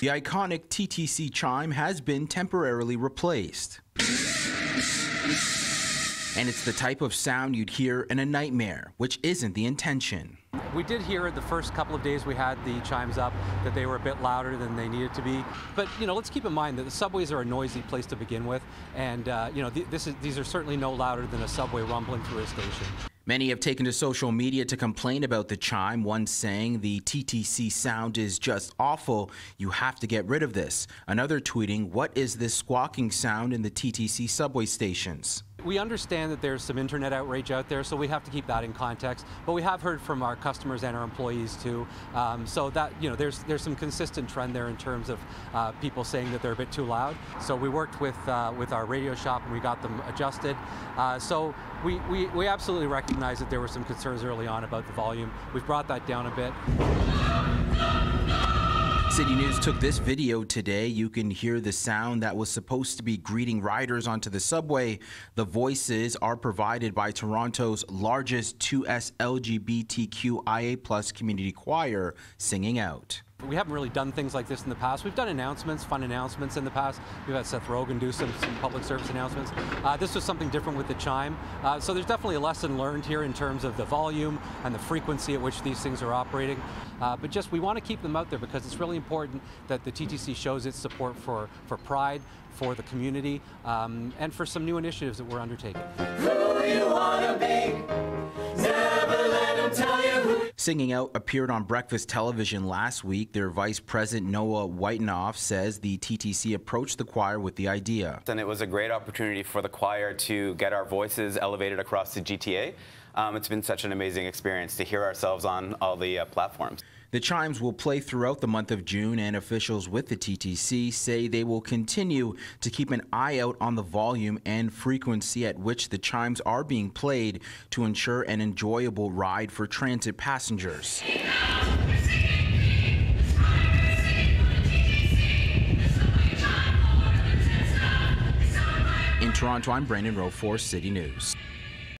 The iconic TTC chime has been temporarily replaced. And it's the type of sound you'd hear in a nightmare, which isn't the intention. We did hear the first couple of days we had the chimes up that they were a bit louder than they needed to be. But you know, let's keep in mind that the subways are a noisy place to begin with, and uh, you know, th this is, these are certainly no louder than a subway rumbling through a station. Many have taken to social media to complain about the chime, one saying the TTC sound is just awful, you have to get rid of this. Another tweeting, what is this squawking sound in the TTC subway stations? We understand that there's some internet outrage out there, so we have to keep that in context. But we have heard from our customers and our employees too. Um, so that you know, there's there's some consistent trend there in terms of uh, people saying that they're a bit too loud. So we worked with uh, with our radio shop and we got them adjusted. Uh, so we, we we absolutely recognize that there were some concerns early on about the volume. We've brought that down a bit. City News took this video today. You can hear the sound that was supposed to be greeting riders onto the subway. The voices are provided by Toronto's largest 2S LGBTQIA plus community choir singing out. We haven't really done things like this in the past. We've done announcements, fun announcements in the past. We've had Seth Rogen do some, some public service announcements. Uh, this was something different with the chime. Uh, so there's definitely a lesson learned here in terms of the volume and the frequency at which these things are operating. Uh, but just we want to keep them out there because it's really important that the TTC shows its support for, for Pride, for the community, um, and for some new initiatives that we're undertaking. Singing Out appeared on breakfast television last week. Their vice president, Noah Whitenoff, says the TTC approached the choir with the idea. And it was a great opportunity for the choir to get our voices elevated across the GTA. Um, it's been such an amazing experience to hear ourselves on all the uh, platforms. The chimes will play throughout the month of June, and officials with the TTC say they will continue to keep an eye out on the volume and frequency at which the chimes are being played to ensure an enjoyable ride for transit passengers. In Toronto, I'm Brandon Rowe for City News.